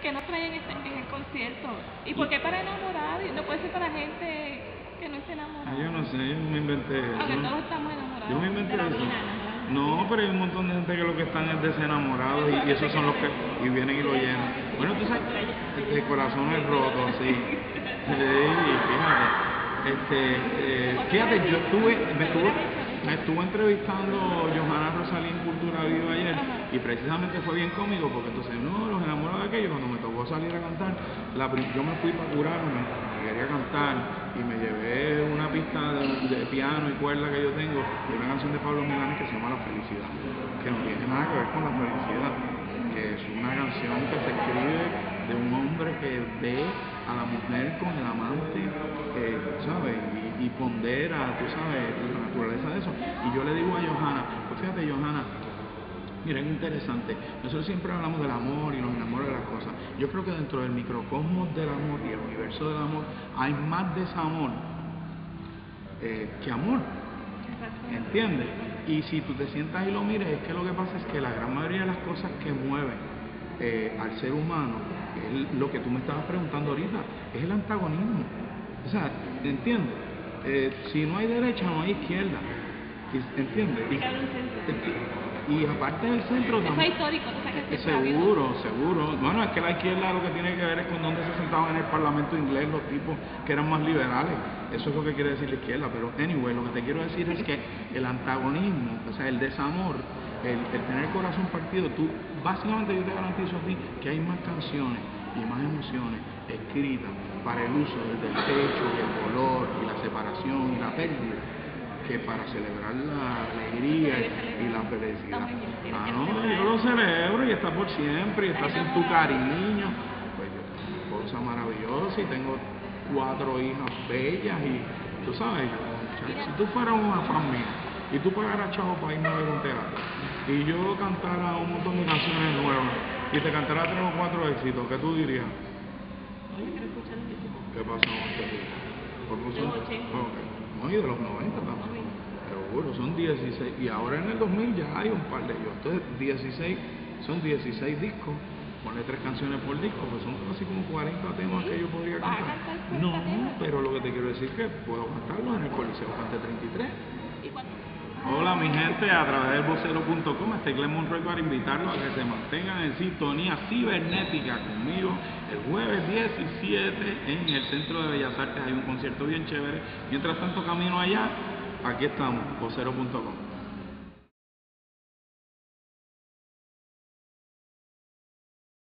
que no traen este, en el concierto. ¿Y por qué para enamorar? No puede ser para gente que no esté enamorada. Ah, yo no sé, yo me inventé eso. Aunque todos estamos enamorados. Yo me inventé de la eso. ¿no? No, pero hay un montón de gente que lo que están es desenamorados y, y esos son los que y vienen y lo llenan. Bueno, tú sabes, este corazón es roto, sí. Sí, fíjate. Este, eh, fíjate, yo estuve, me estuvo, me estuvo entrevistando Johanna Rosalín Cultura Viva ayer y precisamente fue bien cómico porque entonces, no, los enamorados aquello, cuando me tocó salir a cantar, yo me fui para curarme, quería cantar y me llevé una pista de, piano y cuerda que yo tengo de una canción de Pablo Milán que se llama La Felicidad, que no tiene nada que ver con la felicidad, que es una canción que se escribe de un hombre que ve a la mujer con el amante, eh, ¿sabes? Y, y pondera, tú sabes, la naturaleza de eso. Y yo le digo a Johanna, pues fíjate Johanna, Miren, interesante. Nosotros siempre hablamos del amor y nos enamoramos de las cosas. Yo creo que dentro del microcosmos del amor y el universo del amor hay más desamor eh, que amor. ¿Entiendes? Y si tú te sientas y lo mires, es que lo que pasa es que la gran mayoría de las cosas que mueven eh, al ser humano, es lo que tú me estabas preguntando ahorita, es el antagonismo. O sea, ¿entiendes? Eh, si no hay derecha, no hay izquierda. ¿Entiendes? Y, aparte del centro Eso es histórico, Seguro, seguro. Bueno, es que la izquierda lo que tiene que ver es con dónde se sentaban en el parlamento inglés los tipos que eran más liberales. Eso es lo que quiere decir la izquierda. Pero, anyway, lo que te quiero decir es que el antagonismo, o sea, el desamor, el, el tener el corazón partido, tú, básicamente yo te garantizo a ti que hay más canciones y más emociones escritas para el uso del despecho y el dolor y la separación y la pérdida que para celebrar la alegría y la felicidad. Ah, no, yo lo celebro y está por siempre y está sin tu cariño. Pues yo esposa maravillosa y tengo cuatro hijas bellas y tú sabes, yo, si tú fueras una fan mía y tú pagaras chavo para irme a ver un teatro y yo cantara un montón de canciones nuevas y te cantara tres o cuatro éxitos, ¿qué tú dirías? ¿Qué pasó? ¿Por qué De son- los 80. Ok. No, y de los 90 también. Seguro, son 16. Y ahora en el 2000 ya hay un par de ellos. Entonces, 16, son 16 discos. Ponle tres canciones por disco, pues son casi como 40 temas que yo podría ¿Vas a cantar. cantar 40 No, temas? pero lo que te quiero decir es que puedo cantarlos en el Coliseo Cante 33. ¿Y cuándo? Hola mi gente, a través del vocero.com, este es Glenn Monroy para invitarlos a que se mantengan en sintonía cibernética conmigo el jueves 17 en el Centro de Bellas Artes, hay un concierto bien chévere. Mientras tanto camino allá, aquí estamos, vocero.com.